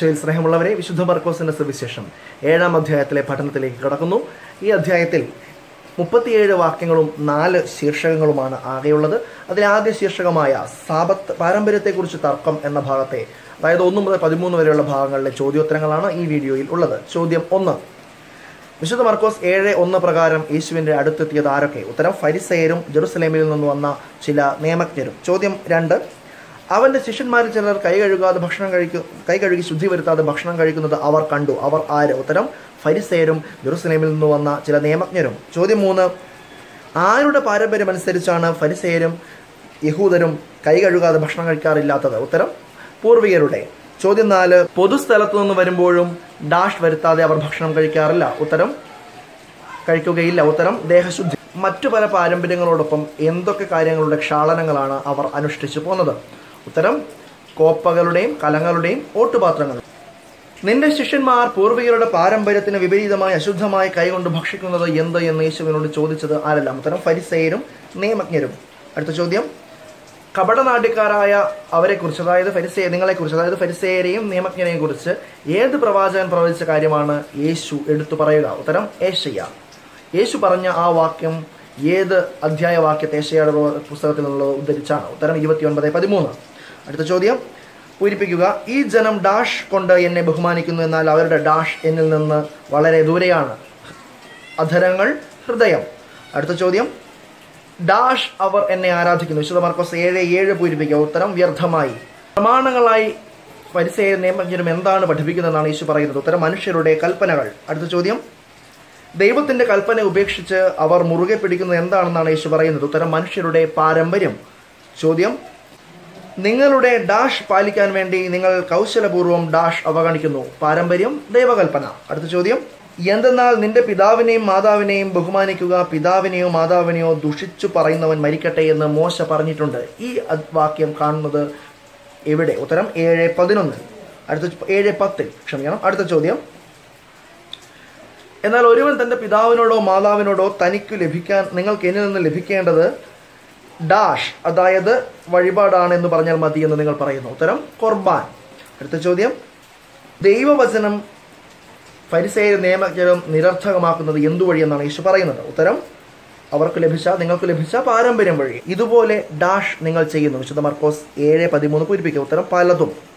ഈശോയിൽ സ്നേഹമുള്ളവരെ വിശുദ്ധ മർക്കോസിന്റെ സുവിശേഷം ഏഴാം അധ്യായത്തിലെ പഠനത്തിലേക്ക് കടക്കുന്നു. ഈ അധ്യായത്തിൽ മുപ്പത്തിയേഴ് വാക്യങ്ങളും നാല് ശീർഷകങ്ങളുമാണ് ആകെയുള്ളത്. ആദ്യ ശീർഷകമായ സാപത്ത് പാരമ്പര്യത്തെക്കുറിച്ച് തർക്കം എന്ന ഭാഗത്തെ അതായത് ഒന്ന് മുതൽ പതിമൂന്ന് വരെയുള്ള ഭാഗങ്ങളിലെ ചോദ്യോത്തരങ്ങളാണ് ഈ വീഡിയോയിൽ ഉള്ളത്. ചോദ്യം ഒന്ന്. വിശുദ്ധ മർക്കോസ് ഏഴ് ഒന്ന് പ്രകാരം യേശുവിന്റെ അടുത്തെത്തിയത് ആരൊക്കെ? ഉത്തരം ഫരിസയരും ജെറുസലേമിൽ നിന്ന് വന്ന ചില നിയമജ്ഞരും. ചോദ്യം രണ്ട്. അവന്റെ ശിഷ്യന്മാരിൽ ചിലർ കൈ കഴുകാതെ ഭക്ഷണം കഴിക്കും കൈ കഴുകി ശുദ്ധി വരുത്താതെ ഭക്ഷണം കഴിക്കുന്നത് അവർ കണ്ടു. അവർ ആര്? ഉത്തരം ഫരിസേരും ജെറുസലേമിൽ നിന്ന് വന്ന ചില നിയമജ്ഞരും. ചോദ്യം മൂന്ന് ആരുടെ പാരമ്പര്യം അനുസരിച്ചാണ് ഫരിസേരും യഹൂദരും കൈ കഴുകാതെ ഭക്ഷണം കഴിക്കാറില്ലാത്തത്? ഉത്തരം പൂർവികരുടെ. ചോദ്യം നാല് പൊതുസ്ഥലത്തു നിന്ന് വരുമ്പോഴും ഡാഷ് വരുത്താതെ അവർ ഭക്ഷണം കഴിക്കാറില്ല. ഉത്തരം കഴിക്കുകയില്ല. ഉത്തരം ദേഹശുദ്ധി. മറ്റു പല പാരമ്പര്യങ്ങളോടൊപ്പം എന്തൊക്കെ കാര്യങ്ങളുടെ ക്ഷാളനങ്ങളാണ് അവർ അനുഷ്ഠിച്ചു പോന്നത്? ഉത്തരം കോപ്പകളുടെയും കലങ്ങളുടെയും ഓട്ടുപാത്രങ്ങളും നിന്റെ ശിഷ്യന്മാർ പൂർവികരുടെ പാരമ്പര്യത്തിന് വിപരീതമായി അശുദ്ധമായി കൈകൊണ്ട് ഭക്ഷിക്കുന്നത് എന്ത് എന്ന് യേശുവിനോട് ചോദിച്ചത് ആരെല്ലാം? ഉത്തരം ഫരിസേയരും നിയമജ്ഞരും. അടുത്ത ചോദ്യം. കപടനാട്യക്കാരായ അവരെക്കുറിച്ച് അതായത് ഫരിസേ നിങ്ങളെക്കുറിച്ച് അതായത് ഫരിസേയരെയും നിയമജ്ഞരെയും കുറിച്ച് ഏത് പ്രവാചകൻ പ്രവചിച്ച കാര്യമാണ് യേശു എടുത്തു പറയുക? ഉത്തരം ഏഷ്യ യേശു പറഞ്ഞ ആ വാക്യം ഏത് അധ്യായ വാക്യത്തെ ഏഷ്യയുടെ പുസ്തകത്തിൽ നിന്നുള്ളത് ഉദ്ധരിച്ചാണ്? ഉത്തരം ഇരുപത്തിയൊൻപത് പതിമൂന്ന്. അടുത്ത ചോദ്യം. പൂരിപ്പിക്കുക. ഈ ജനം ഡാഷ് കൊണ്ട് എന്നെ ബഹുമാനിക്കുന്നു എന്നാൽ അവരുടെ ഡാഷ് എന്നിൽ നിന്ന് വളരെ ദൂരെയാണ്. അധരങ്ങൾ ഹൃദയം. അടുത്ത ചോദ്യം. ഡാഷ് അവർ എന്നെ ആരാധിക്കുന്നു. വിശുദ്ധ മാർക്കോസ് ഏഴ് ഏഴ് പൂരിപ്പിക്കുക. ഉത്തരം വ്യർത്ഥമായി. പ്രമാണങ്ങളായി പരിസയ നിയമജ്ഞരും എന്താണ് പഠിപ്പിക്കുന്നതെന്നാണ് യേശു പറയുന്നത്. ഉത്തരം മനുഷ്യരുടെ കൽപ്പനകൾ. അടുത്ത ചോദ്യം. ദൈവത്തിന്റെ കൽപ്പന ഉപേക്ഷിച്ച് അവർ മുറുകെ പിടിക്കുന്നത് എന്താണെന്നാണ് യേശു പറയുന്നത്? ഉത്തരം മനുഷ്യരുടെ പാരമ്പര്യം. ചോദ്യം നിങ്ങളുടെ ഡാഷ് പാലിക്കാൻ വേണ്ടി നിങ്ങൾ കൗശലപൂർവം ഡാഷ് അവഗണിക്കുന്നു. പാരമ്പര്യം ദൈവകൽപ്പന. അടുത്ത ചോദ്യം എന്തെന്നാൽ നിന്റെ പിതാവിനെയും മാതാവിനെയും ബഹുമാനിക്കുക പിതാവിനെയോ മാതാവിനെയോ ദുഷിച്ചു പറയുന്നവൻ മരിക്കട്ടെ എന്ന് മോശ പറഞ്ഞിട്ടുണ്ട്. ഈ വാക്യം കാണുന്നത് എവിടെ? ഉത്തരം ഏഴ് പതിനൊന്ന് അടുത്ത ഏഴ് പത്തിൽ. ക്ഷമിക്കണം. അടുത്ത ചോദ്യം എന്നാൽ ഒരുവൻ തന്റെ പിതാവിനോടോ മാതാവിനോടോ തനിക്ക് ലഭിക്കാൻ നിങ്ങൾക്ക് എന്നിൽ നിന്ന് ലഭിക്കേണ്ടത് ഡാഷ് അതായത് വഴിപാടാണ് എന്ന് പറഞ്ഞാൽ മതി എന്ന് നിങ്ങൾ പറയുന്നു. ഉത്തരം കുർബാൻ. അടുത്ത ചോദ്യം ദൈവവചനം പരിസയ നിയമജ്ഞരും നിരർത്ഥകമാക്കുന്നത് എന്തുവഴി എന്നാണ് യേശു പറയുന്നത്. ഉത്തരം അവർക്ക് ലഭിച്ച നിങ്ങൾക്ക് ലഭിച്ച പാരമ്പര്യം വഴി. ഇതുപോലെ ഡാഷ് നിങ്ങൾ ചെയ്യുന്നു. വിശുദ്ധ മർക്കോസ് ഏഴ് പതിമൂന്ന് പൂരിപ്പിക്കുക. ഉത്തരം പലതും.